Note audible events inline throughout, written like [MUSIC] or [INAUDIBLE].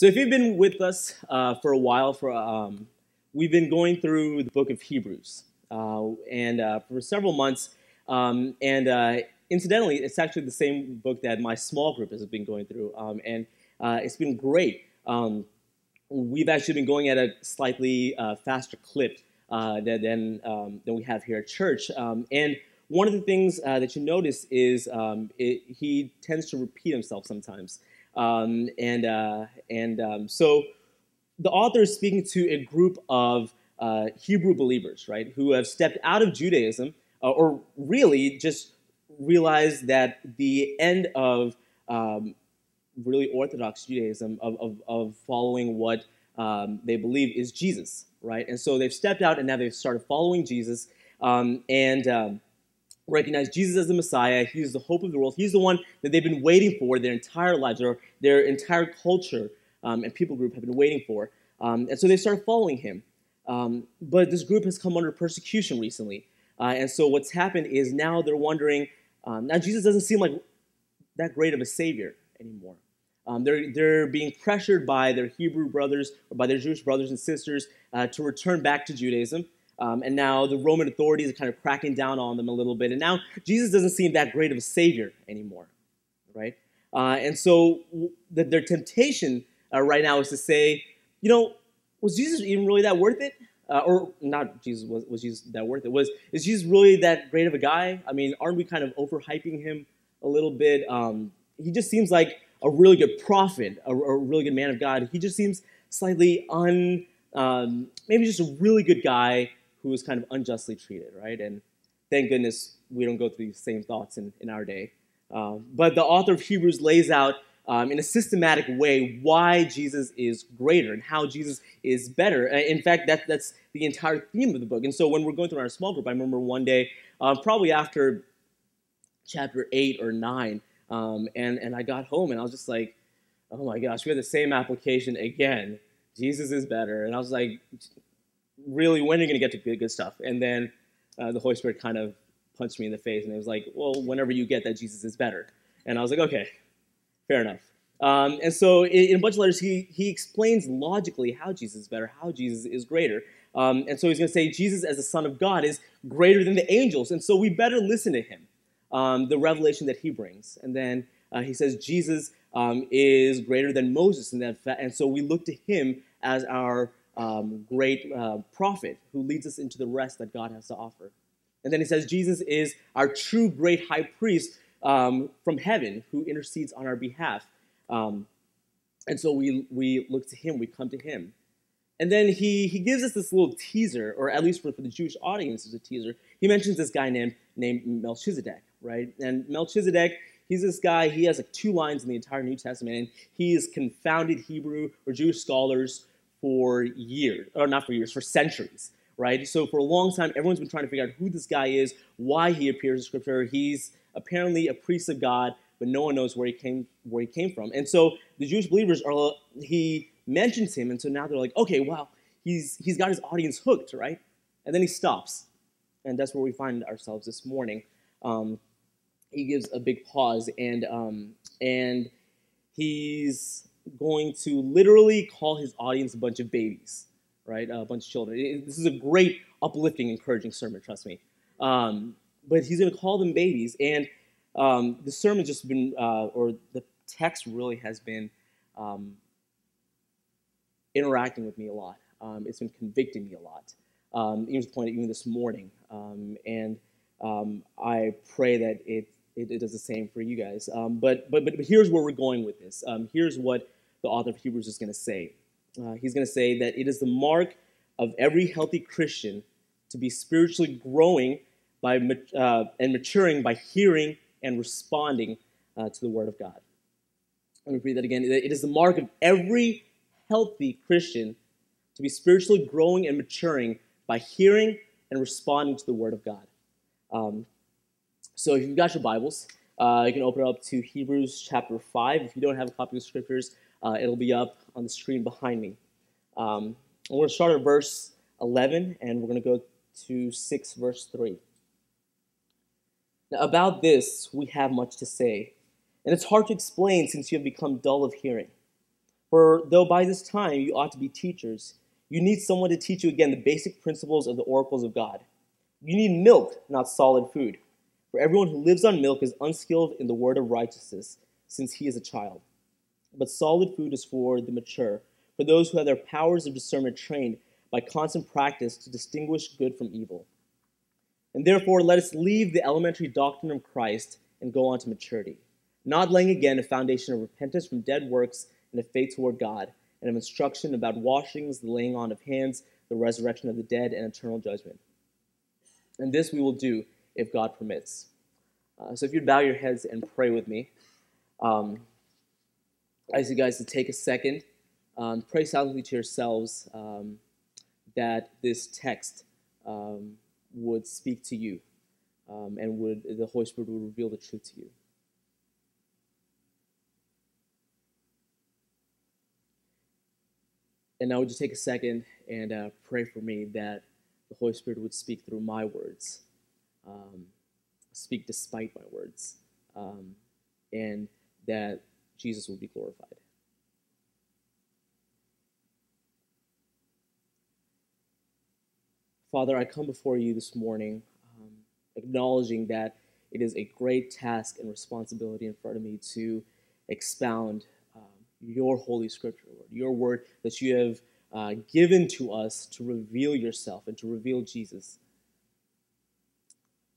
So, if you've been with us uh, for a while, for um, we've been going through the book of Hebrews, uh, and uh, for several months. Um, and uh, incidentally, it's actually the same book that my small group has been going through, um, and uh, it's been great. Um, we've actually been going at a slightly uh, faster clip than um, than we have here at church, um, and one of the things that you notice is it, he tends to repeat himself sometimes. Um, and uh, and um, so the author is speaking to a group of uh, Hebrew believers, right, who have stepped out of Judaism, uh, or really just realized that the end of um, really Orthodox Judaism, of, of, of following what um, they believe is Jesus, right? And so they've stepped out and now they've started following Jesus. Um, and um, recognize Jesus as the Messiah. He's the hope of the world. He's the one that they've been waiting for their entire lives, or their entire culture um, and people group have been waiting for. Um, and so they start following him. Um, but this group has come under persecution recently. Uh, and so what's happened is now they're wondering um, now, Jesus doesn't seem like that great of a savior anymore. Um, they're, they're being pressured by their Hebrew brothers or by their Jewish brothers and sisters uh, to return back to Judaism. Um, and now the Roman authorities are kind of cracking down on them a little bit. And now Jesus doesn't seem that great of a savior anymore, right? Uh, and so the, their temptation uh, right now is to say, you know, was Jesus even really that worth it? Uh, or not Jesus was, was Jesus that worth it? Was is Jesus really that great of a guy? I mean, aren't we kind of overhyping him a little bit? Um, he just seems like a really good prophet, a, a, really good man of God. He just seems slightly un, um, maybe just a really good guy who was kind of unjustly treated, right? And thank goodness we don't go through these same thoughts in, in our day. Um, but the author of Hebrews lays out um, in a systematic way why Jesus is greater and how Jesus is better. In fact, that, that's the entire theme of the book. And so when we're going through our small group, I remember one day, uh, probably after chapter 8 or 9, um, and, and I got home and I was just like, oh my gosh, we had the same application again. Jesus is better. And I was like, really, when are you going to get to good, good stuff? And then uh, the Holy Spirit kind of punched me in the face, and it was like, well, whenever you get that Jesus is better. And I was like, okay, fair enough. Um, and so in, in, a bunch of letters, he, he explains logically how Jesus is better, how Jesus is greater. Um, and so he's going to say Jesus as the Son of God is greater than the angels. And so we better listen to him, um, the revelation that he brings. And then uh, he says Jesus um, is greater than Moses. And, that and so we look to him as our um, great uh, prophet who leads us into the rest that God has to offer. And then he says, Jesus is our true great high priest um, from heaven who intercedes on our behalf. Um, and so we, we look to him, we come to him. And then he, he gives us this little teaser, or at least for, for the Jewish audience, is a teaser. He mentions this guy named, named Melchizedek, right? And Melchizedek, he's this guy, he has like two lines in the entire New Testament, and he has confounded Hebrew or Jewish scholars for years, or not for years, for centuries, right? So for a long time, everyone's been trying to figure out who this guy is, why he appears in Scripture. He's apparently a priest of God, but no one knows where he came where he came from. And so the Jewish believers are he mentions him, and so now they're like, okay, wow, he's he's got his audience hooked, right? And then he stops, and that's where we find ourselves this morning. Um, he gives a big pause, and um, and he's going to literally call his audience a bunch of babies, right? A bunch of children. It, this is a great, uplifting, encouraging sermon, trust me. Um, but he's going to call them babies. And um, the sermon's just been, uh, or the text really has been um, interacting with me a lot. Um, it's been convicting me a lot, um, even to the point even this morning. Um, and I pray that it it, it, does the same for you guys. Um, but, but, but here's where we're going with this. Um, here's what the author of Hebrews is going to say. Uh, he's going to say that it is the mark of every healthy Christian to be spiritually growing by uh, and maturing by hearing and responding uh, to the Word of God. Let me read that again. It is the mark of every healthy Christian to be spiritually growing and maturing by hearing and responding to the Word of God. Um, so if you've got your Bibles, uh, you can open up to Hebrews chapter 5. If you don't have a copy of the scriptures, uh, it'll be up on the screen behind me. Um, we're going to start at verse 11, and we're going to go to 6, verse 3. Now, about this, we have much to say, and it's hard to explain since you have become dull of hearing. For though by this time you ought to be teachers, you need someone to teach you again the basic principles of the oracles of God. You need milk, not solid food. For everyone who lives on milk is unskilled in the word of righteousness, since he is a child. But solid food is for the mature, for those who have their powers of discernment trained by constant practice to distinguish good from evil. And therefore, let us leave the elementary doctrine of Christ and go on to maturity, not laying again a foundation of repentance from dead works and of faith toward God, and of instruction about washings, the laying on of hands, the resurrection of the dead, and eternal judgment. And this we will do if God permits. Uh, so if you'd bow your heads and pray with me, um, I ask you guys to take a second, um, pray silently to yourselves um, that this text um, would speak to you um, and would the Holy Spirit would reveal the truth to you. And now, would you take a second and uh, pray for me that the Holy Spirit would speak through my words, um, speak despite my words, um, and that Jesus will be glorified. Father, I come before you this morning um, acknowledging that it is a great task and responsibility in front of me to expound your holy scripture, Lord, your word that you have uh, given to us to reveal yourself and to reveal Jesus.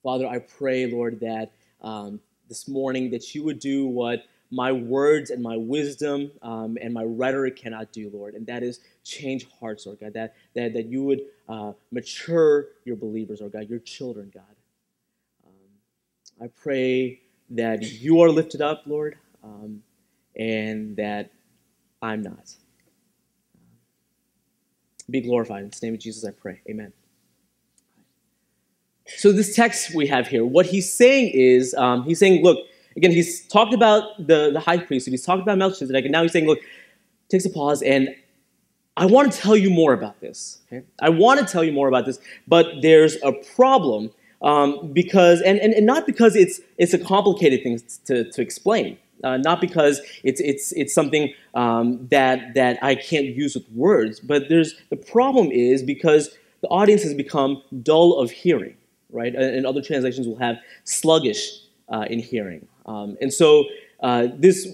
Father, I pray, Lord, that um, this morning that you would do what my words and my wisdom um, and my rhetoric cannot do, Lord, and that is change hearts, Lord God, that, that, that you would uh, mature your believers, Lord God, your children, God. Um, I pray that you are lifted up, Lord. Um, and that I'm not. Be glorified. In the name of Jesus, I pray. Amen. So, this text we have here, what he's saying is, um, he's saying, look, again, he's talked about the, the high priest, and he's talked about Melchizedek, and now he's saying, look, takes a pause, and I want to tell you more about this. Okay? I want to tell you more about this, but there's a problem um, because, and, and, and not because it's, it's a complicated thing to, to explain uh, not because it's it's it's something um, that that I can't use with words, but there's the problem is because the audience has become dull of hearing, right? And other translations will have sluggish uh, in hearing, um, and so uh, this.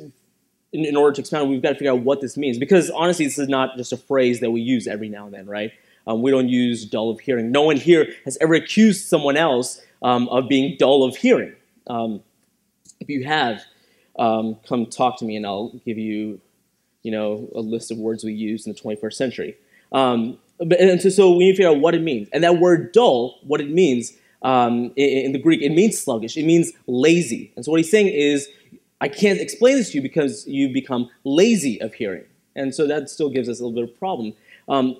In, in, order to expound, we've got to figure out what this means because honestly, this is not just a phrase that we use every now and then, right? Um, we don't use dull of hearing. No one here has ever accused someone else um, of being dull of hearing. Um, if you have, um, come talk to me and I'll give you, you know, a list of words we use in the 21st century. Um, but, and so, so we need to figure out what it means. And that word dull, what it means um, in, in, the Greek, it means sluggish, it means lazy. And so what he's saying is, I can't explain this to you because you become lazy of hearing. And so that still gives us a little bit of problem. Um,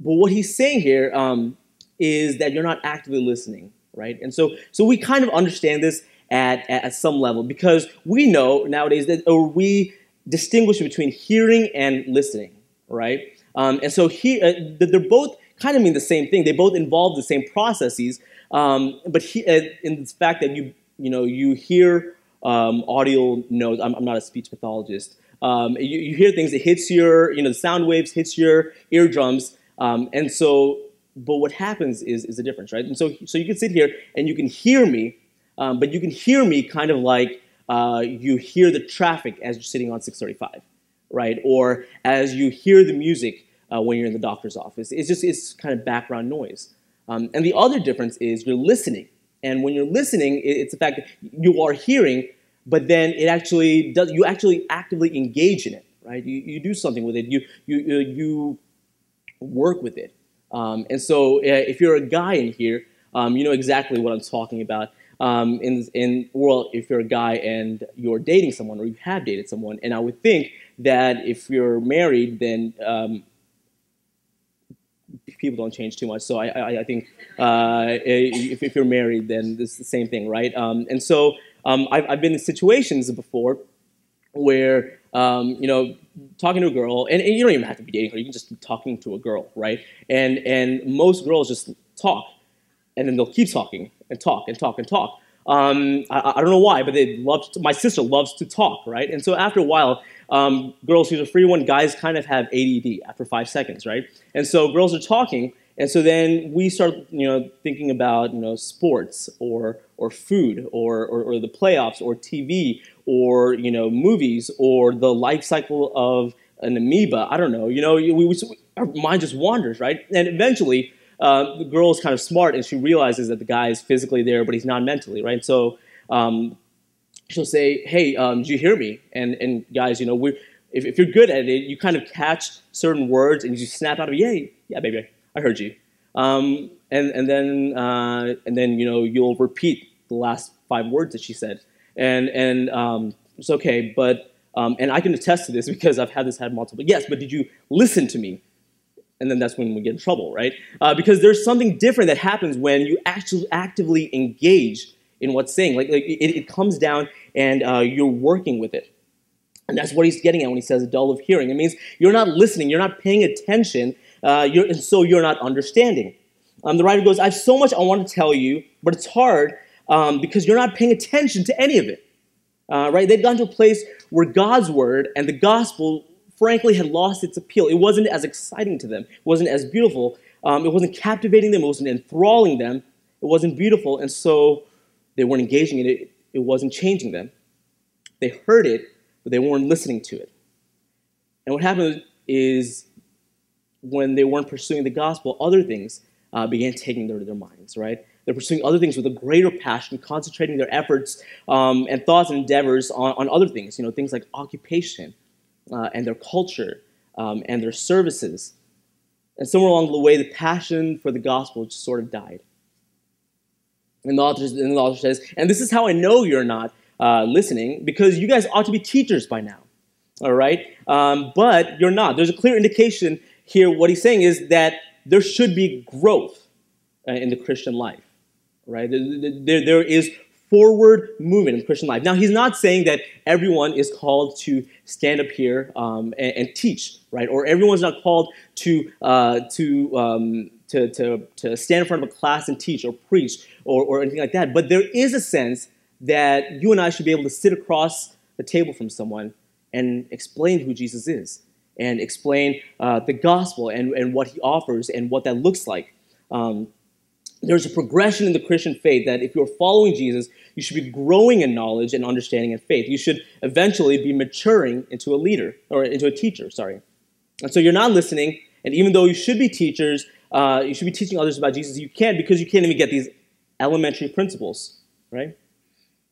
but what he's saying here um, is that you're not actively listening, right? And so, so we kind of understand this at, at some level because we know nowadays that or we distinguish between hearing and listening, right? Um, and so he, uh, they're both kind of mean the same thing. They both involve the same processes, um, but he, uh, in the fact that you you know you hear um, audio notes. I'm, I'm, not a speech pathologist. Um, you, you, hear things. It hits your you know the sound waves hits your eardrums, um, and so. But what happens is is a difference, right? And so so you can sit here and you can hear me, um, but you can hear me kind of like uh, you hear the traffic as you're sitting on 635, right? Or as you hear the music uh, when you're in the doctor's office. It's just it's kind of background noise. Um, and the other difference is you're listening. And when you're listening, it's the fact that you are hearing, but then it actually does, you actually actively engage in it, right? You, you do something with it. You, you, you work with it. Um, and so uh, if you're a guy in here, um, you know exactly what I'm talking about um, in, in well, if you're a guy and you're dating someone or you have dated someone, and I would think that if you're married, then um, people don't change too much. So I, I, I think uh, if, if, you're married, then it's the same thing, right? Um, and so um, I've, I've, been in situations before where um, you know talking to a girl, and, and, you don't even have to be dating her. You can just be talking to a girl, right? And and most girls just talk, and then they'll keep talking, and talk and talk and talk. Um, I, I, don't know why, but they love to, my sister loves to talk, right? And so after a while, um, girls, here's a free one. Guys kind of have ADD after five seconds, right? And so girls are talking, and so then we start, you know, thinking about, you know, sports or or food or, or, or the playoffs or TV or you know movies or the life cycle of an amoeba. I don't know. You know, we, we, our mind just wanders, right? And eventually, uh, the girl is kind of smart and she realizes that the guy is physically there, but he's not mentally, right? So um, she'll say, "Hey, um, did you hear me?" And and guys, you know, we if, if you're good at it, you kind of catch certain words and you snap out of it. Yeah, yeah, baby, I heard you. Um, and and then uh, and then you know you'll repeat the last five words that she said, and and um, it's okay, but. Um, and I can attest to this [LAUGHS] because I've had this had multiple. Yes, but did you listen to me? and then that's when we get in trouble, right? Uh, because there's something different that happens when you actually actively engage in what's saying. Like, like it, it, comes down and uh, you're working with it. And that's what he's getting at when he says dull of hearing. It means you're not listening, you're not paying attention, uh, and so you're not understanding. Um, the writer goes, I have so much I want to tell you, but it's hard um, because you're not paying attention to any of it. Uh, right? They've gone to a place where God's word and the gospel frankly had lost its appeal. It wasn't as exciting to them, it wasn't as beautiful, um, it wasn't captivating them, it wasn't enthralling them, it wasn't beautiful, and so they weren't engaging in it, it wasn't changing them. They heard it, but they weren't listening to it. And what happened is when they weren't pursuing the gospel, other things uh, began taking their, their minds, right? They're pursuing other things with a greater passion, concentrating their efforts um, and thoughts and endeavors on, on other things, you know, things like occupation, uh, and their culture um, and their services. And somewhere along the way, the passion for the gospel just sort of died. And the author, and the author says, and this is how I know you're not uh, listening, because you guys ought to be teachers by now. All right? Um, but you're not. There's a clear indication here. What he's saying is that there should be growth uh, in the Christian life. Right? There, there, there is forward movement in Christian life. Now, he's not saying that everyone is called to stand up here um, and, and, teach, right? Or everyone's not called to, uh, to, um, to, to, to, stand in front of a class and teach or preach or, or anything like that. But there is a sense that you and I should be able to sit across the table from someone and explain who Jesus is and explain uh, the gospel and, and what he offers and what that looks like. Um, there's a progression in the Christian faith that if you're following Jesus, you should be growing in knowledge and understanding and faith. You should eventually be maturing into a leader or into a teacher, sorry. And so you're not listening, and even though you should be teachers, uh, you should be teaching others about Jesus, you can't because you can't even get these elementary principles, right?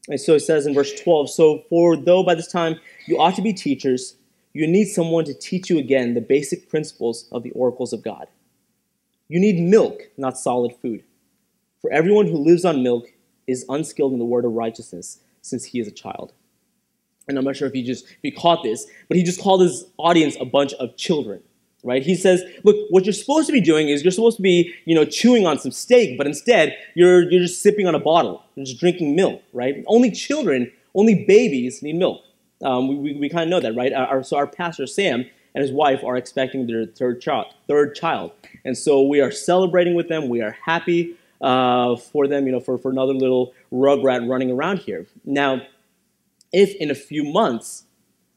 And so it says in verse 12 So, for though by this time you ought to be teachers, you need someone to teach you again the basic principles of the oracles of God. You need milk, not solid food. For everyone who lives on milk is unskilled in the word of righteousness since he is a child. And I'm not sure if you just if you caught this, but he just called his audience a bunch of children. Right? He says, look, what you're supposed to be doing is you're supposed to be, you know, chewing on some steak, but instead you're you're just sipping on a bottle. You're just drinking milk, right? Only children, only babies need milk. Um, we, we, we kind of know that, right? Our, so our pastor Sam and his wife are expecting their third child, third child, and so we are celebrating with them. We are happy uh, for them, you know, for, for another little rugrat running around here. Now, if in a few months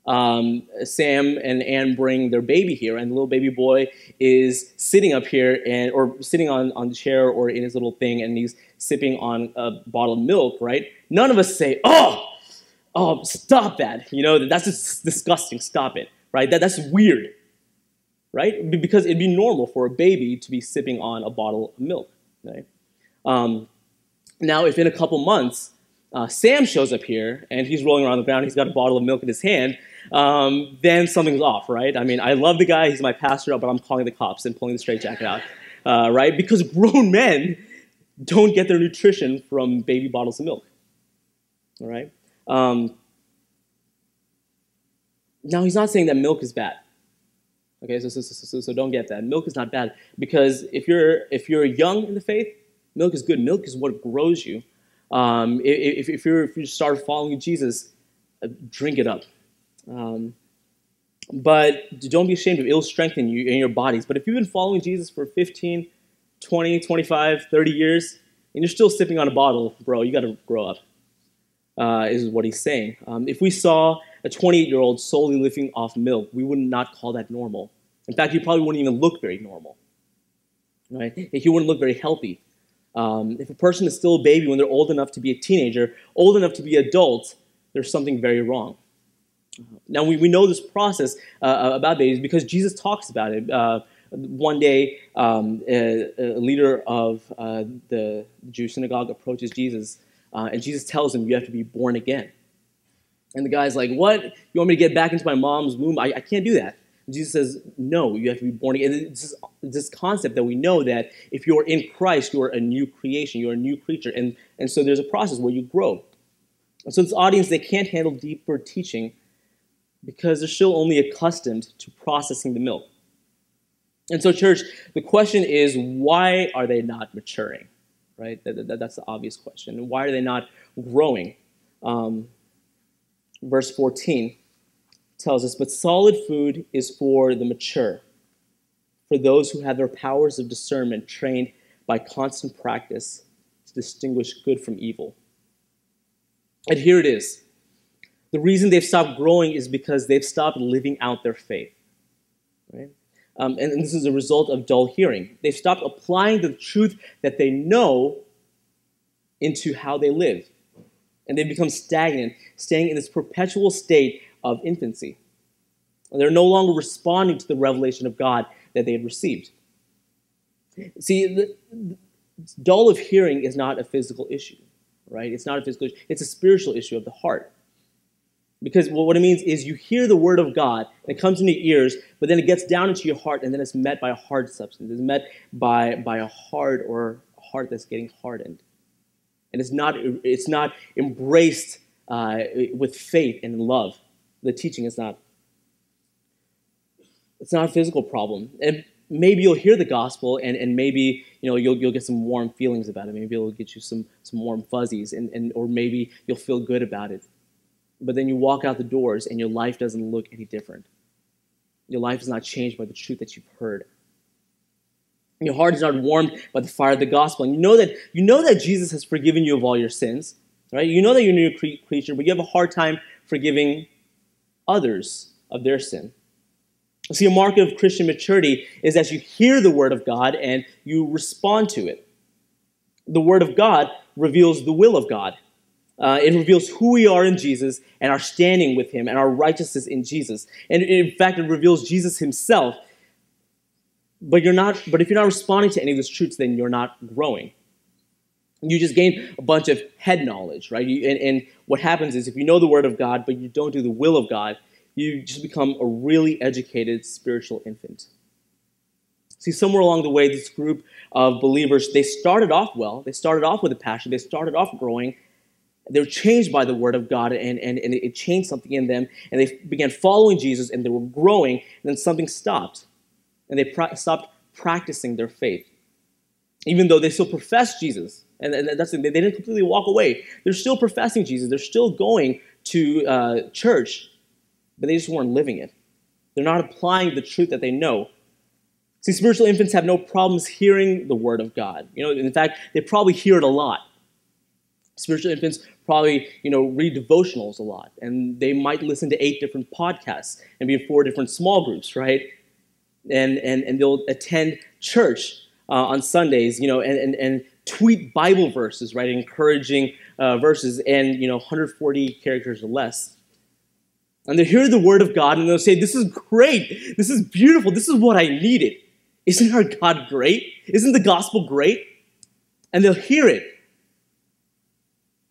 um, Sam and Anne bring their baby here, and the little baby boy is sitting up here and or sitting on, on the chair or in his little thing, and he's sipping on a bottle of milk, right? None of us say, "Oh, oh, stop that!" You know, that's just disgusting. Stop it, right? That that's weird, right? Because it'd be normal for a baby to be sipping on a bottle of milk, right? Um, now, if in a couple months uh, Sam shows up here and he's rolling around the ground, he's got a bottle of milk in his hand, um, then something's off, right? I mean, I love the guy, he's my pastor, but I'm calling the cops and pulling the straitjacket out, uh, right? Because [LAUGHS] grown men don't get their nutrition from baby bottles of milk, all right? Um, now, he's not saying that milk is bad. Okay, so, so, so, so, don't get that. Milk is not bad because if you're if you're young in the faith, Milk is good. Milk is what grows you. Um, if, if, you're, if you start following Jesus, uh, drink it up. Um, but don't be ashamed of it. It'll strengthen you in your bodies. But if you've been following Jesus for 15, 20, 25, 30 years, and you're still sipping on a bottle, bro, you got to grow up, uh, is what he's saying. Um, if we saw a 28 year old solely living off milk, we would not call that normal. In fact, he probably wouldn't even look very normal. Right? He wouldn't look very healthy. Um, if a person is still a baby when they're old enough to be a teenager, old enough to be adult, there's something very wrong. Now, we, we know this process uh, uh, about babies because Jesus talks about it. Uh, one day, um, a, a, leader of uh, the Jewish synagogue approaches Jesus, uh, and Jesus tells him, You have to be born again. And the guy's like, What? You want me to get back into my mom's womb? I, I can't do that. And Jesus says, No, you have to be born again. It's this, this concept that we know that if you're in Christ, you're a new creation, you're a new creature. And, and so there's a process where you grow. And so this audience, they can't handle deeper teaching because they're still only accustomed to processing the milk. And so, church, the question is why are they not maturing? Right? That, that, that's the obvious question. Why are they not growing? Um, verse 14 tells us, But solid food is for the mature, for those who have their powers of discernment trained by constant practice to distinguish good from evil. And here it is. The reason they've stopped growing is because they've stopped living out their faith. Right? Um, and, and this is a result of dull hearing. They've stopped applying the truth that they know into how they live. And they've become stagnant, staying in this perpetual state of infancy. And they're no longer responding to the revelation of God that they had received. See, the, the dull of hearing is not a physical issue, right? It's not a physical issue, it's a spiritual issue of the heart. Because what it means is you hear the word of God, and it comes into your ears, but then it gets down into your heart, and then it's met by a hard substance. It's met by, by a hard or a heart that's getting hardened. And it's not, it's not embraced uh, with faith and love. The teaching is not. It's not a physical problem. And maybe you'll hear the gospel and, and maybe you know you'll, you'll get some warm feelings about it. Maybe it'll get you some, some warm fuzzies, and, and, or maybe you'll feel good about it but then you walk out the doors and your life doesn't look any different. Your life is not changed by the truth that you've heard. Your heart is not warmed by the fire of the gospel. And you know that you know that Jesus has forgiven you of all your sins, right? You know that you're a new cre- creature, but you have a hard time forgiving others of their sin. See, a mark of Christian maturity is that you hear the word of God and you respond to it. The word of God reveals the will of God. Uh, it reveals who we are in Jesus and our standing with Him and our righteousness in Jesus. And in fact, it reveals Jesus Himself. But you're not. But if you're not responding to any of those truths, then you're not growing. You just gain a bunch of head knowledge, right? You, and, and what happens is, if you know the Word of God but you don't do the will of God, you just become a really educated spiritual infant. See, somewhere along the way, this group of believers, they started off well. They started off with a passion. They started off growing, they were changed by the word of God and, and, and it changed something in them. And they began following Jesus and they were growing. And then something stopped. And they stopped practicing their faith. Even though they still professed Jesus. And, and that's they didn't completely walk away. They're still professing Jesus. They're still going to uh, church, but they just weren't living it. They're not applying the truth that they know. See, spiritual infants have no problems hearing the word of God. You know, in fact, they probably hear it a lot. Spiritual infants probably, you know, read devotionals a lot, and they might listen to eight different podcasts and be in four different small groups, right? And and and they'll attend church uh, on Sundays, you know, and, and and tweet Bible verses, right, encouraging uh, verses, and you know, 140 characters or less. And they hear the word of God, and they'll say, "This is great. This is beautiful. This is what I needed. Isn't our God great? Isn't the gospel great?" And they'll hear it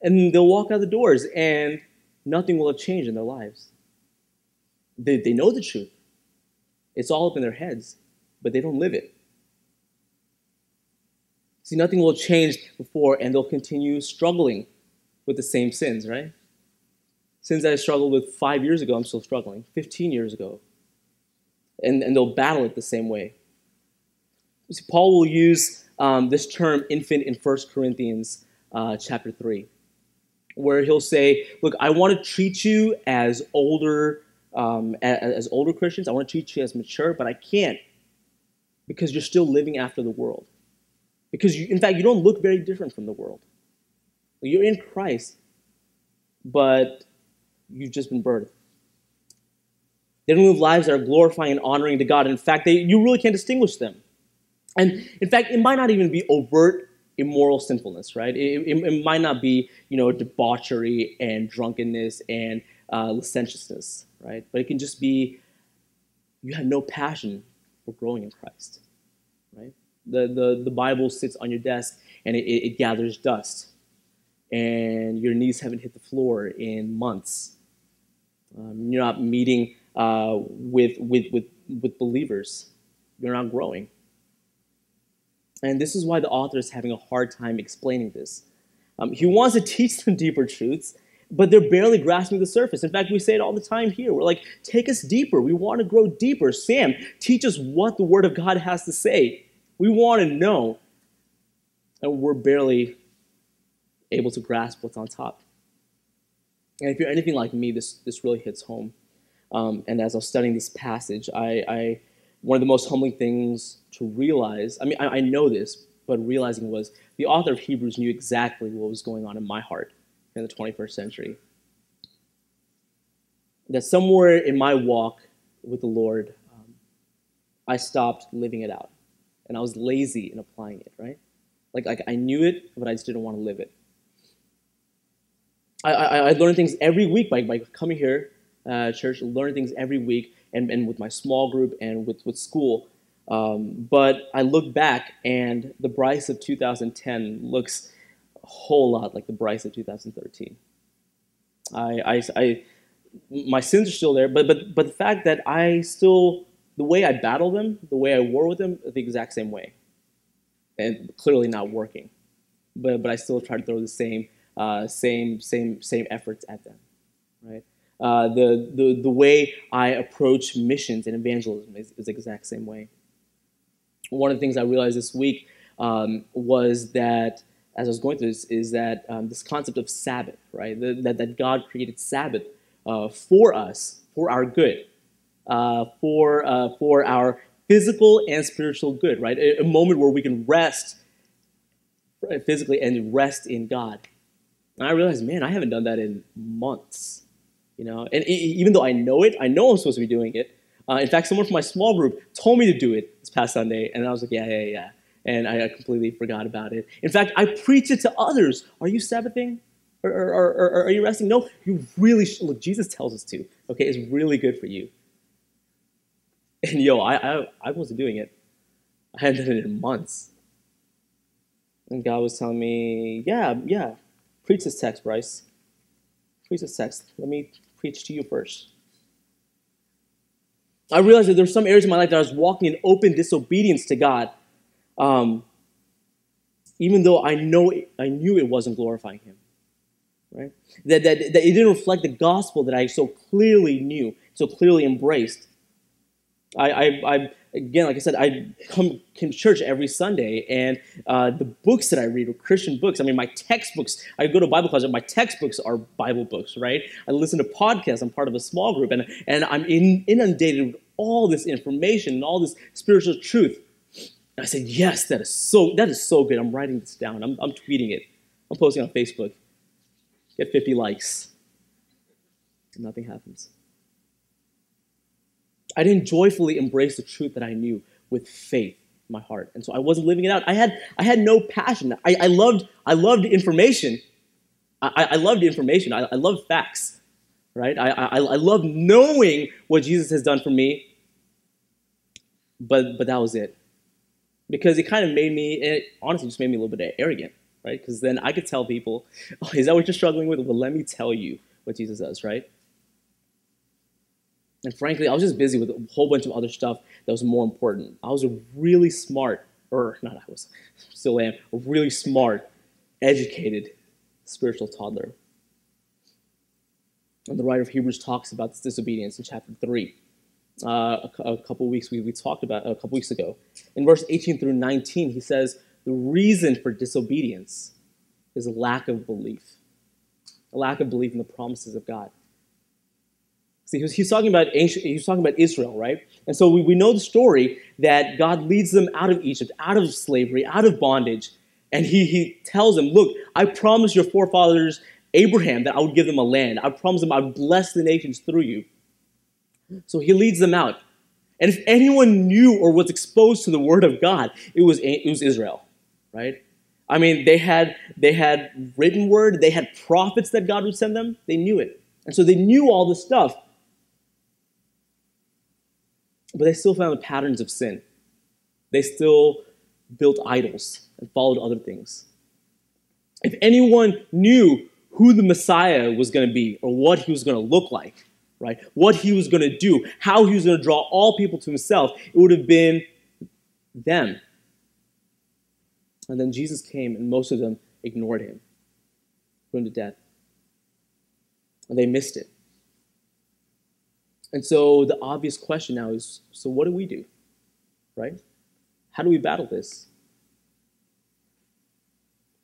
and they'll walk out the doors and nothing will have changed in their lives. They, they know the truth, it's all up in their heads, but they don't live it. See, nothing will change before, and they'll continue struggling with the same sins, right? Sins that I struggled with five years ago, I'm still struggling, 15 years ago. And, and they'll battle it the same way. See, Paul will use um, this term infant in 1 Corinthians uh, chapter 3 where he'll say, "Look, I want to treat you as older, um, as, as older Christians. I want to treat you as mature, but I can't because you're still living after the world. Because you, in fact, you don't look very different from the world. You're in Christ, but you've just been birthed. They don't live lives that are glorifying and honoring to God. In fact, they, you really can't distinguish them. And in fact, it might not even be overt immoral sinfulness, right? It, it, it might not be, you know, debauchery and drunkenness and uh, licentiousness, right? But it can just be you have no passion for growing in Christ, right? The, the, the Bible sits on your desk and it, it gathers dust, and your knees haven't hit the floor in months. Um, you're not meeting uh, with, with, with, with believers, you're not growing. And this is why the author is having a hard time explaining this. Um, he wants to [LAUGHS] teach them deeper truths, but they're barely grasping the surface. In fact, we say it all the time here. We're like, take us deeper. We want to grow deeper. Sam, teach us what the Word of God has to say. We want to know. And we're barely able to grasp what's on top. And if you're anything like me, this, this really hits home. Um, and as I was studying this passage, I, I, one of the most humbling things to realize, I mean, I, I know this, but realizing was the author of Hebrews knew exactly what was going on in my heart in the 21st century. That somewhere in my walk with the Lord, um, I stopped living it out. And I was lazy in applying it, right? Like, like I knew it, but I just didn't want to live it. I, I, I learned things every week by, by coming here, uh, church, learning things every week, and, and with my small group and with, with school. Um, but I look back, and the Bryce of 2010 looks a whole lot like the Bryce of 2013. I, I, I, my sins are still there, but, but, but the fact that I still, the way I battle them, the way I war with them, the exact same way. And clearly not working. But, but I still try to throw the same, uh, same, same, same efforts at them, right? Uh, the, the, the way I approach missions and evangelism is, is the exact same way. One of the things I realized this week um, was that as I was going through this, is that um, this concept of Sabbath, right? The, that, that God created Sabbath uh, for us, for our good, uh, for, uh, for our physical and spiritual good, right? A, a, moment where we can rest physically and rest in God. And I realized, man, I haven't done that in months, you know? And even though I know it, I know I'm supposed to be doing it. Uh, in fact, someone from my small group told me to do it this past Sunday, and I was like, yeah, yeah, yeah and I completely forgot about it. In fact, I preach it to others. Are you Sabbathing? Or, or, or, or are you resting? No, you really should. Look, Jesus tells us to. Okay, it's really good for you. And yo, I, I, I wasn't doing it. I hadn't done it in months. And God was telling me, yeah, yeah, preach this text, Bryce. Preach this text. Let me preach to you first. I realized that there were some areas in my life that I was walking in open disobedience to God um, even though I know I knew it wasn't glorifying Him, right? That, that, that it didn't reflect the gospel that I so clearly knew, so clearly embraced. I, I, I again, like I said, I come, come to church every Sunday, and uh, the books that I read are Christian books. I mean, my textbooks, I go to Bible college, my textbooks are Bible books, right? I listen to podcasts, I'm part of a small group, and, and I'm in, inundated with all this information and all this spiritual truth. And I said, yes, that is so, that is so good. I'm writing this down. I'm, I'm tweeting it. I'm posting on Facebook. Get 50 likes. And nothing happens. I didn't joyfully embrace the truth that I knew with faith in my heart. And so I wasn't living it out. I had, I had no passion. I, I, loved, I loved information. I, I loved information. I, I loved facts, right? I, I, I love knowing what Jesus has done for me, but, but that was it because it kind of made me, it honestly just made me a little bit arrogant, right? Because then I could tell people, oh, is that what you're struggling with? Well, let me tell you what Jesus does, right? And frankly, I was just busy with a whole bunch of other stuff that was more important. I was a really smart, or not I was, [LAUGHS] still am, a really smart, educated spiritual toddler. And the writer of Hebrews talks about this disobedience in chapter 3 uh, a, a, couple weeks we, we talked about a couple weeks ago. In verse 18 through 19, he says the reason for disobedience is a lack of belief, a lack of belief in the promises of God. See, he was, he's talking about ancient, he was talking about Israel, right? And so we, we know the story that God leads them out of Egypt, out of slavery, out of bondage, and he, he tells them, Look, I promised your forefathers Abraham that I would give them a land. I promised them I would bless the nations through you. So he leads them out. And if anyone knew or was exposed to the word of God, it was, it was Israel, right? I mean, they had, they had written word, they had prophets that God would send them, they knew it. And so they knew all this stuff. But they still found the patterns of sin. They still built idols and followed other things. If anyone knew who the Messiah was going to be or what he was going to look like, right? What he was going to do, how he was going to draw all people to himself, it would have been them. And then Jesus came, and most of them ignored him, put him to death. And they missed it. And so the obvious question now is so what do we do? Right? How do we battle this?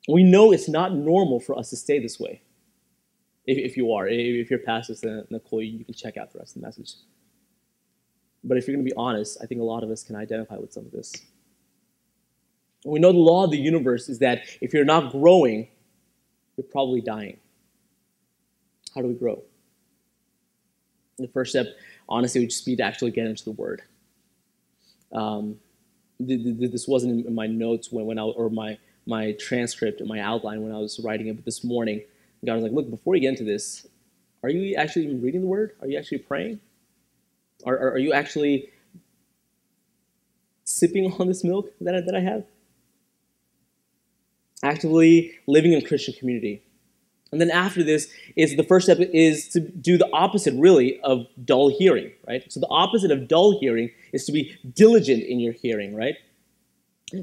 We know it's not normal for us to stay this way. If, if you are, if you're past this, then Nicole, you can check out the rest of the message. But if you're going to be honest, I think a lot of us can identify with some of this. we know the law of the universe is that if you're not growing, you're probably dying. How do we grow? The first step, honestly, would just be to actually get into the Word. Um, this wasn't in my notes when, when I, or my my transcript and my outline when I was writing it, but this morning, God was like, look, before you get into this, are you actually even reading the word? Are you actually praying? Are, are, are you actually sipping on this milk that I, that I have? Actively living in Christian community. And then after this is the first step is to do the opposite really of dull hearing, right? So the opposite of dull hearing is to be diligent in your hearing, right?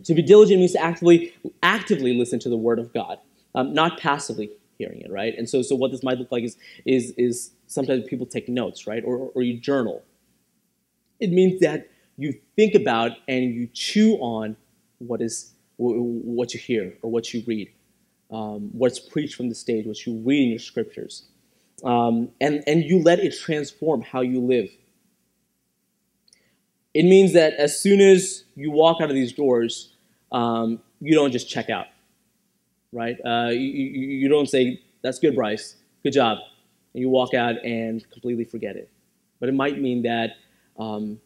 To be diligent means to actively, actively listen to the word of God, um, not passively hearing it, right? And so, so what this might look like is, is, is sometimes people take notes, right? Or, or you journal. It means that you think about and you chew on what is what you hear or what you read, um, what's preached from the stage, what you read in your scriptures, um, and and you let it transform how you live. It means that as soon as you walk out of these doors, um, you don't just check out, right? Uh, you, you don't say, that's good, Bryce, good job. And you walk out and completely forget it. But it might mean that um,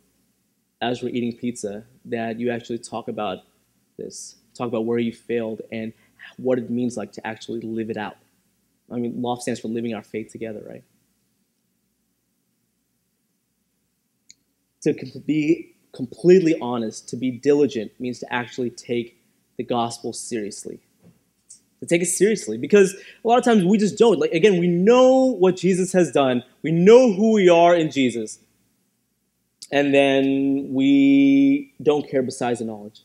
as we're eating pizza, that you actually talk about this, talk about where you failed and what it means like to actually live it out. I mean, LOFT stands for living our faith together, right? to be completely honest, to be diligent, means to actually take the gospel seriously. To take it seriously. Because a lot of times we just don't. Like, again, we know what Jesus has done, we know who we are in Jesus. And then we don't care besides the knowledge.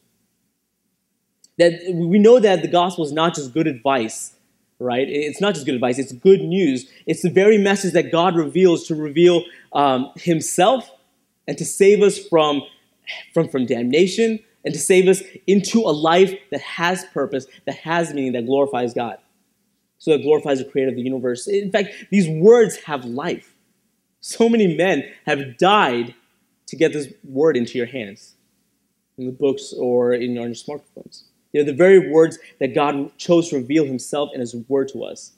That we know that the gospel is not just good advice, right? It's not just good advice, it's good news. It's the very message that God reveals to reveal um, Himself and to save us from, from, from damnation and to save us into a life that has purpose, that has meaning, that glorifies God. So that glorifies the creator of the universe. In fact, these words have life. So many men have died to get this word into your hands, in the books or in on your smartphones. They're the very words that God chose to reveal Himself in His word to us.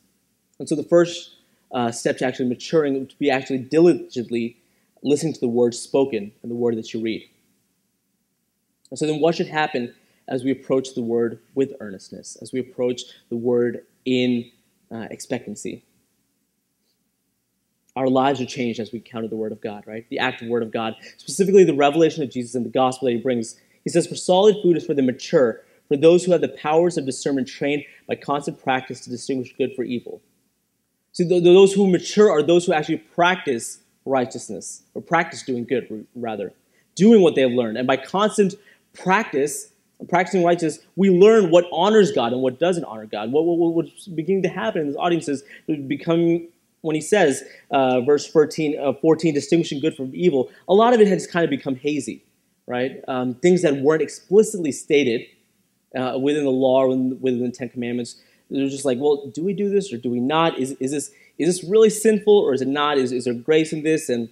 And so the first uh, step to actually maturing would be actually diligently listening to the word spoken and the word that you read. And so then what should happen as we approach the word with earnestness, as we approach the word in uh, expectancy? Our lives are changed as we encounter the word of God, right? The active word of God, specifically the revelation of Jesus and the gospel that he brings. He says, For solid food is for the mature, for those who have the powers of discernment trained by constant practice to distinguish good for evil. See, those who mature are those who actually practice righteousness, or practice doing good, rather, doing what they have learned. And by constant practice, practicing righteousness, we learn what honors God and what doesn't honor God. What, what, what's beginning to happen in this audience is becoming, when he says, uh, verse 14, uh, 14, distinguishing good from evil, a lot of it has kind of become hazy, right? Um, things that weren't explicitly stated uh, within the law or within the Ten Commandments. They're just like, well, do we do this or do we not? Is, is this is this really sinful or is it not? Is, is there grace in this? And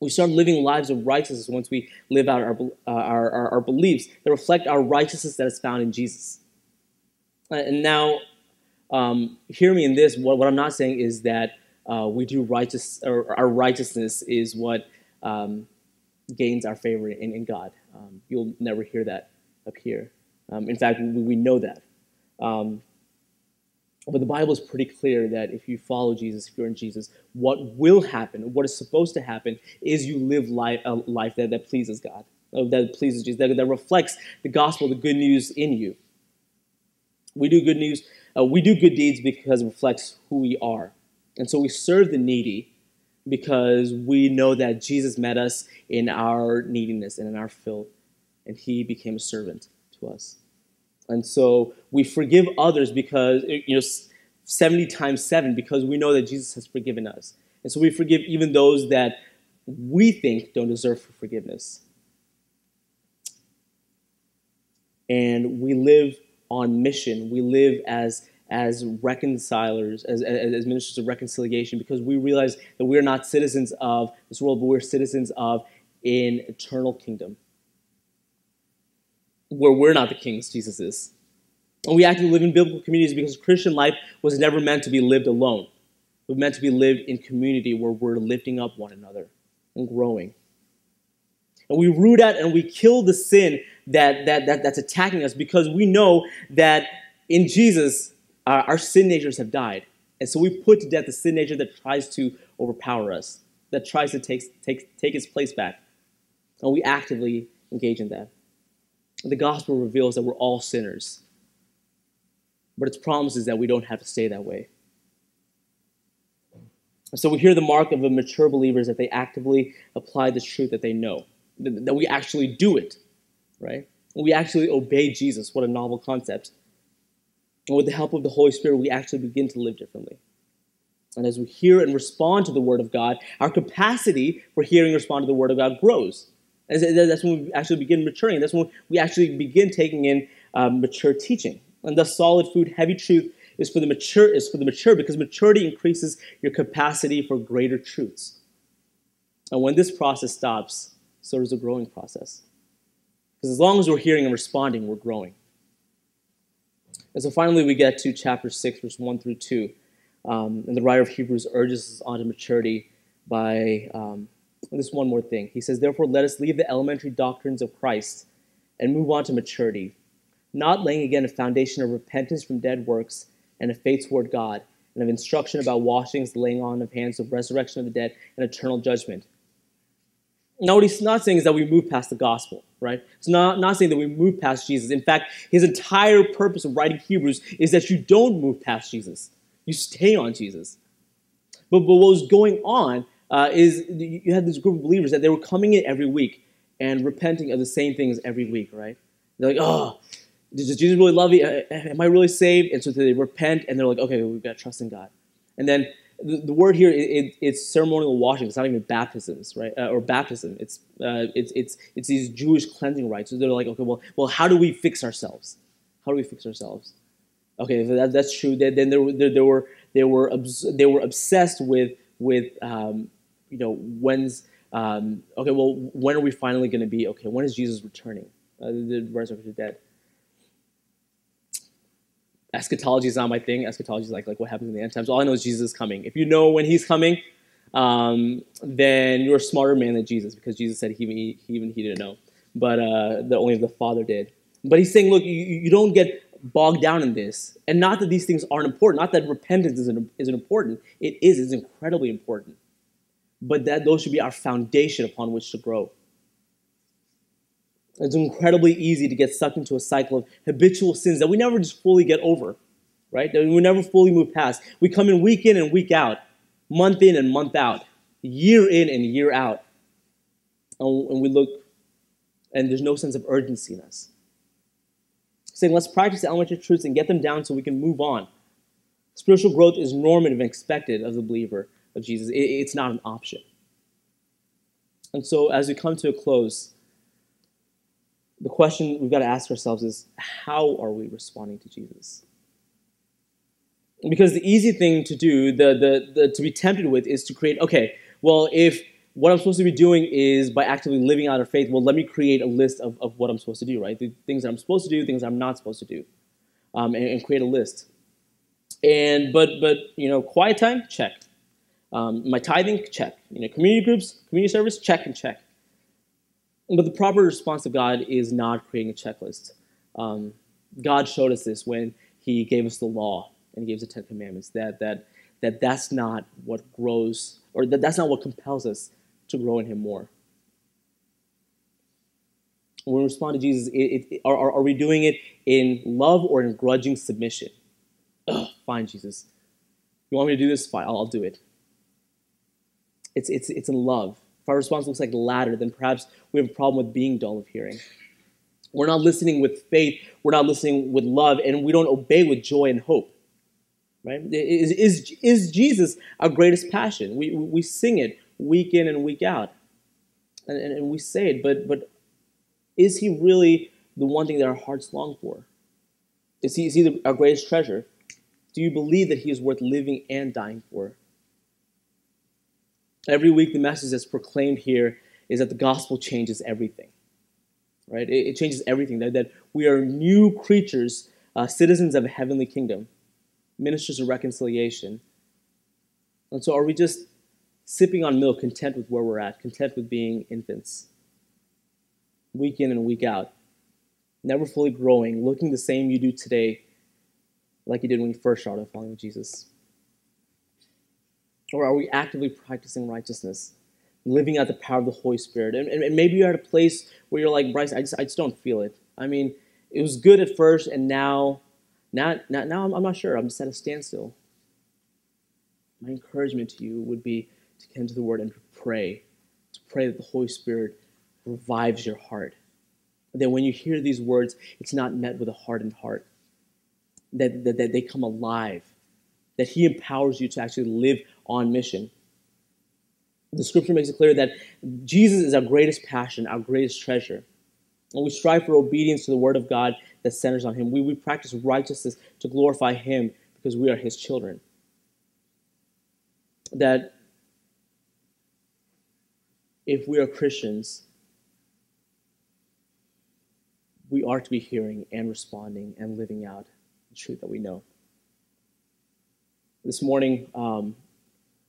we start living lives of righteousness once we live out our, uh, our, our, our, beliefs that reflect our righteousness that is found in Jesus. Uh, and now, um, hear me in this. What, what, I'm not saying is that uh, we do righteous, or our righteousness is what um, gains our favor in, in God. Um, you'll never hear that up here. Um, in fact, we, we know that. Um, but the Bible is pretty clear that if you follow Jesus, if you're in Jesus, what will happen, what is supposed to happen, is you live life, a life that, that pleases God, uh, that pleases Jesus, that, that reflects the gospel, the good news in you. We do good news, uh, we do good deeds because it reflects who we are. And so we serve the needy because we know that Jesus met us in our neediness and in our filth, and he became a servant us. And so we forgive others because, eh, you know, 70 times 7 because we know that Jesus has forgiven us. And so we forgive even those that we think don't deserve forgiveness. And we live on mission. We live as as reconcilers, as, as, as, ministers of reconciliation, because we realize that we're not citizens of this world, but we're citizens of an eternal kingdom where we're not the kings, Jesus is. And we actually live in biblical communities because Christian life was never meant to be lived alone. It was meant to be lived in community where we're lifting up one another and growing. And we root out and we kill the sin that, that, that, that's attacking us because we know that in Jesus, our, our sin natures have died. And so we put to death the sin nature that tries to overpower us, that tries to take, take, take its place back. And we actively engage in that. The gospel reveals that we're all sinners, but its promise is that we don't have to stay that way. So we hear the mark of a mature believer is that they actively apply the truth that they know, that we actually do it, right? We actually obey Jesus. What a novel concept. And with the help of the Holy Spirit, we actually begin to live differently. And as we hear and respond to the Word of God, our capacity for hearing and respond to the Word of God grows. That's when we actually begin maturing. That's when we actually begin taking in um, mature teaching. And thus, solid food, heavy truth is for the mature. Is for the mature because maturity increases your capacity for greater truths. And when this process stops, so does the growing process. Because as long as we're hearing and responding, we're growing. And so finally, we get to chapter 6, verse 1 through 2. Um, and the writer of Hebrews urges us on to maturity by um, this one more thing. He says, Therefore, let us leave the elementary doctrines of Christ and move on to maturity, not laying again a foundation of repentance from dead works and of faith toward God, and of instruction about washings, laying on of hands, of resurrection of the dead, and eternal judgment. Now, what he's not saying is that we move past the gospel, right? It's not, not saying that we move past Jesus. In fact, his entire purpose of writing Hebrews is that you don't move past Jesus, you stay on Jesus. But, but what was going on uh, is you had this group of believers that they were coming in every week and repenting of the same things every week, right? They're like, oh, does Jesus really love me? Am I really saved? And so they repent and they're like, okay, we've got to trust in God. And then the, the word here, it, it, it's ceremonial washing. It's not even baptisms, right? Uh, or baptism. It's, uh, it's, it's, it's these Jewish cleansing rites. So they're like, okay, well, well, how do we fix ourselves? How do we fix ourselves? Okay, that, that's true. Then, then there, there, there were, they were, they were obsessed with, with um, you know, when's um, okay? Well, when are we finally going to be okay? When is Jesus returning? Uh, the resurrection of the dead. Eschatology is not my thing. Eschatology is like like what happens in the end times. All I know is Jesus is coming. If you know when He's coming, um, then you're a smarter man than Jesus because Jesus said he, he, even he didn't know, but uh, the only the Father did. But He's saying, look, you, you don't get bogged down in this, and not that these things aren't important. Not that repentance isn't, isn't important. It is. It's incredibly important but that those should be our foundation upon which to grow. It's incredibly easy to get sucked into a cycle of habitual sins that we never just fully get over, right? That we never fully move past. We come in week in and week out, month in and month out, year in and year out. And we look, and there's no sense of urgency in us. Saying, let's practice the elementary truths and get them down so we can move on. Spiritual growth is normative and expected of the believer of Jesus. It, it's not an option. And so, as we come to a close, the question we've got to ask ourselves is how are we responding to Jesus? Because the easy thing to do, the, the, the, to be tempted with, is to create, okay, well, if what I'm supposed to be doing is by actively living out of faith, well, let me create a list of, of what I'm supposed to do, right? The things that I'm supposed to do, things I'm not supposed to do, um, and, and create a list. And but but you know, quiet time, check. Um, my tithing, check. You know, community groups, community service, check and check. But the proper response of God is not creating a checklist. Um, God showed us this when He gave us the law and He gave us the Ten Commandments. That that that that's not what grows, or that that's not what compels us to grow in Him more. When we respond to Jesus, it, it, are, are we doing it in love or in grudging submission? Ugh, fine, Jesus. You want me to do this? Fine, I'll, I'll do it. It's, it's, it's in love. If our response looks like the latter, then perhaps we have a problem with being dull of hearing. We're not listening with faith, we're not listening with love, and we don't obey with joy and hope. Right? Is, is, is Jesus our greatest passion? We, we sing it week in and week out. And, and, and we say it, but, but is he really the one thing that our hearts long for? Is he, is he the, our greatest treasure? Do you believe that he is worth living and dying for? Every week, the message that's proclaimed here is that the gospel changes everything. Right? It, it changes everything. That, that we are new creatures, uh, citizens of a heavenly kingdom, ministers of reconciliation. And so, are we just sipping on milk, content with where we're at, content with being infants? Week in and week out, never fully growing, looking the same you do today, like you did when you first started following Jesus. Or are we actively practicing righteousness, living out the power of the Holy Spirit? And, and, and maybe you're at a place where you're like, Bryce, I just, I just don't feel it. I mean, it was good at first, and now, now, now, now I'm, I'm not sure. I'm just at a standstill. My encouragement to you would be to come to the Word and to pray, to pray that the Holy Spirit revives your heart. That when you hear these words, it's not met with a hardened heart. That, that, that they come alive. That He empowers you to actually live on mission. The scripture makes it clear that Jesus is our greatest passion, our greatest treasure. And we strive for obedience to the word of God that centers on Him. We, we practice righteousness to glorify Him because we are His children. That if we are Christians, we are to be hearing and responding and living out the truth that we know. This morning, um,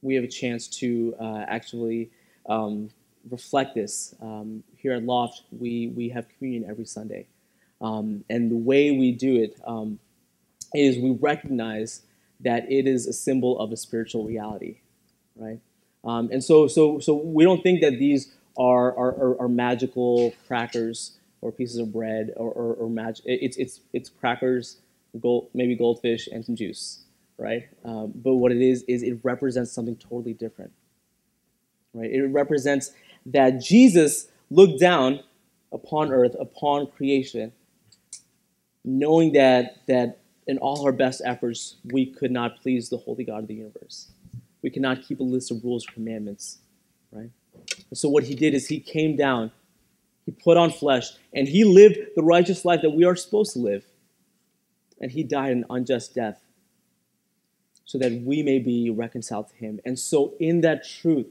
we have a chance to uh, actually um, reflect this. Um, here at Loft, we, we have communion every Sunday. Um, and the way we do it um, is we recognize that it is a symbol of a spiritual reality, right? Um, and so, so, so we don't think that these are, are, are, magical crackers or pieces of bread or, or, or magic. It's, it's, it's crackers, gold, maybe goldfish, and some juice right? Um, but what it is, is it represents something totally different, right? It represents that Jesus looked down upon earth, upon creation, knowing that, that in all our best efforts, we could not please the holy God of the universe. We cannot keep a list of rules or commandments, right? And so what he did is he came down, he put on flesh, and he lived the righteous life that we are supposed to live. And he died an unjust death so that we may be reconciled to him. And so, in that truth,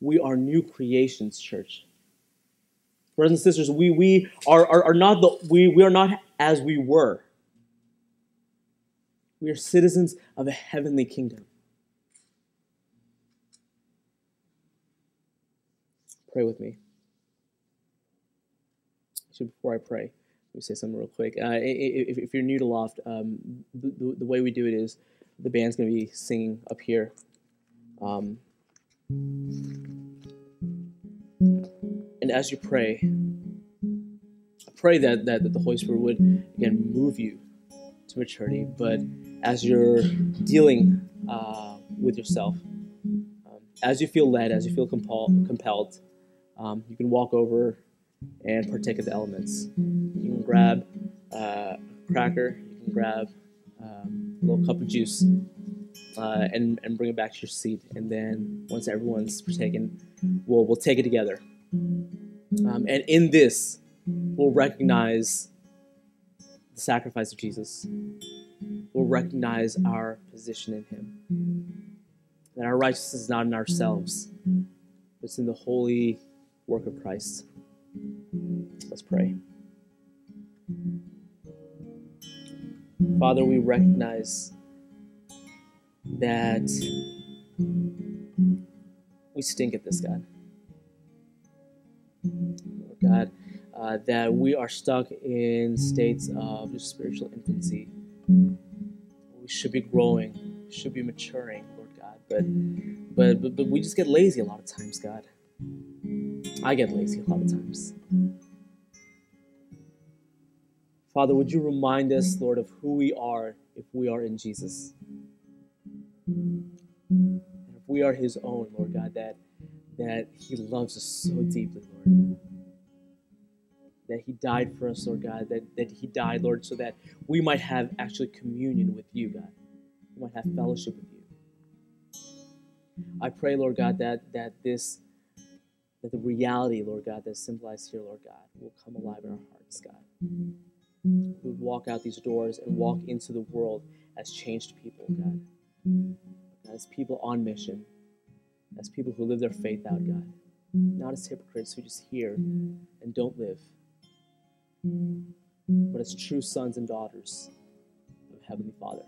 we are new creations, church. Brothers and sisters, we, we are, are, are not the we, we are not as we were. We are citizens of a heavenly kingdom. Pray with me. So before I pray, let me say something real quick. Uh, if, if, you're new to Loft, um, the, the way we do it is the band's going to be singing up here. Um, and as you pray, pray that, that, that the Holy Spirit would, again, move you to maturity. But as you're dealing uh, with yourself, um, as you feel led, as you feel compel- compelled, um, you can walk over and partake of the elements. You can grab uh, a cracker, you can grab um, a little cup of juice, uh, and, and bring it back to your seat. And then once everyone's partaken, we'll, we'll take it together. Um, and in this, we'll recognize the sacrifice of Jesus. We'll recognize our position in Him. That our righteousness is not in ourselves, but it's in the holy work of Christ. Let's pray. Father, we recognize that we stink at this, God. Lord God, uh, that we are stuck in states of just spiritual infancy. We should be growing, should be maturing, Lord God, but, but but but we just get lazy a lot of times, God. I get lazy a lot of times. Father, would mm. you remind us, mm. Lord, of who we are if we are in Jesus? And if we are His own, Lord God, that that He loves us so deeply, Lord. That He died for us, Lord God. That, that He died, Lord, so that we might have actually communion with you, God. We might have fellowship with you. I pray, Lord God, that that this that the reality, Lord God, that's symbolized here, Lord God, will come alive in our hearts, God. Would walk out these doors and walk into the world as changed people, God. As people on mission, as people who live their faith out, God. Not as hypocrites who just hear and don't live, but as true sons and daughters of Heavenly Father.